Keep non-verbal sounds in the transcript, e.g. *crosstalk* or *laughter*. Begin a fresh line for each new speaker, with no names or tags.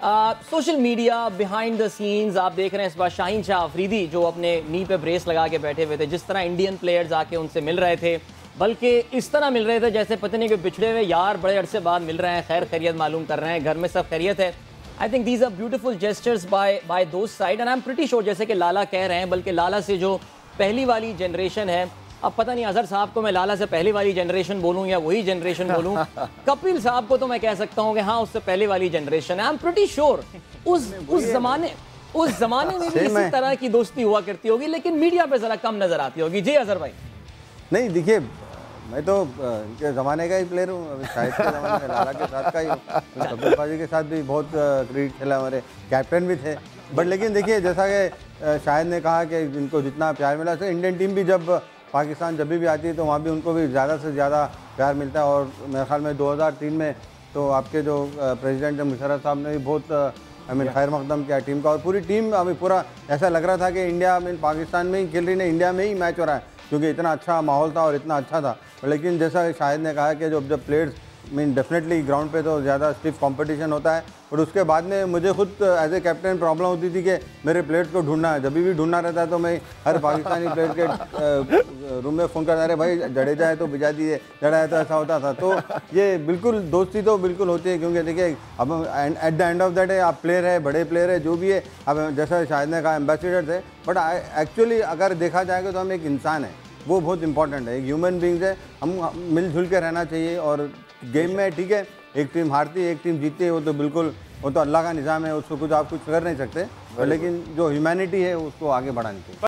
Social media behind the scenes आप देख रहे हैं इस बार शाहीन शाह अफरीदी जो अपने नी पे ब्रेस लगा के बैठे हुए थे। जिस तरह इंडियन प्लेयर्स आके उनसे मिल रहे थे, बल्कि इस तरह मिल रहे थे जैसे पता नहीं कि बिछड़े हुए यार बड़े अरसे बाद मिल रहे हैं, खैर खैरियत मालूम कर रहे हैं, घर में सब खैरियत है। I think these are beautiful gestures by by two side and I am pretty sure जैसे कि लाला कह रहे हैं, बल्कि लाला से जो पहली वाली जनरेशन है अब पता नहीं अजहर साहब को मैं लाला से पहली वाली जनरेशन बोलूँ या वही जनरेशन बोलूँ। *laughs* कपिल साहब को तो मैं कह सकता हूँ कि हाँ उससे पहले वाली जनरेशन है। आई एम प्रिटी श्योर उस *laughs* उस जमाने उस जमाने में भी *laughs* इसी तरह की दोस्ती हुआ करती होगी लेकिन मीडिया पे जरा कम नज़र आती होगी। जी अजहर भाई।
नहीं देखिए मैं तो इनके ज़माने का ही प्लेयर हूँ शायद के ज़माने में लाला के साथ का ही हूँ। कपिल पाजी के साथ भी बहुत क्रिकेट खेला हमारे। कैप्टन भी थे। बट लेकिन देखिए जैसा कि शायद ने कहा कि इनको जितना प्यार मिला तो इंडियन टीम भी जब पाकिस्तान जब भी आती है तो वहाँ भी उनको भी ज़्यादा से ज़्यादा प्यार मिलता है और मेरे ख्याल में 2003 में तो आपके जो प्रेसिडेंट मुशरत साहब ने भी बहुत आई मीन खैर मकदम किया टीम का और पूरी टीम अभी पूरा ऐसा लग रहा था कि इंडिया मीन पाकिस्तान में ही खेल रही ने इंडिया में ही मैच हो रहा है क्योंकि इतना अच्छा माहौल था और इतना अच्छा था। लेकिन जैसा शाहिद ने कहा कि जब जब प्लेयर्स मीन डेफिनेटली ग्राउंड पे तो ज़्यादा स्टिफ कंपटीशन होता है और उसके बाद में मुझे खुद एज ए कैप्टन प्रॉब्लम होती थी कि मेरे प्लेयर्स को ढूंढना है। जब भी ढूंढना रहता है तो मैं हर पाकिस्तानी प्लेयर के रूम में फ़ोन करता अरे भाई जडेजा है तो भिजा दिए, जड़ा है तो ऐसा होता था। तो ये बिल्कुल दोस्ती तो बिल्कुल होती है, क्योंकि देखिए, अब at the end of the day आप प्लेयर है, बड़े प्लेयर है, जो भी है, अब जैसा शायद ने कहा एम्बेसडर थे बट एक्चुअली अगर देखा जाएगा तो हम एक इंसान है। वो बहुत इंपॉर्टेंट है। एक ह्यूमन बींग्स है हम मिलजुल के रहना चाहिए और गेम में ठीक है एक टीम हारती है एक टीम जीतती है वो तो बिल्कुल वो तो अल्लाह का निज़ाम है उसको कुछ आप कुछ कर नहीं सकते। लेकिन जो ह्यूमैनिटी है उसको आगे बढ़ानी चाहिए।